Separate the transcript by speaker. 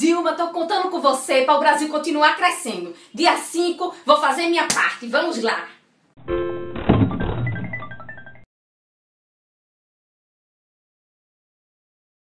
Speaker 1: Dilma, tô contando com você para o Brasil continuar crescendo. Dia 5, vou fazer minha parte. Vamos lá.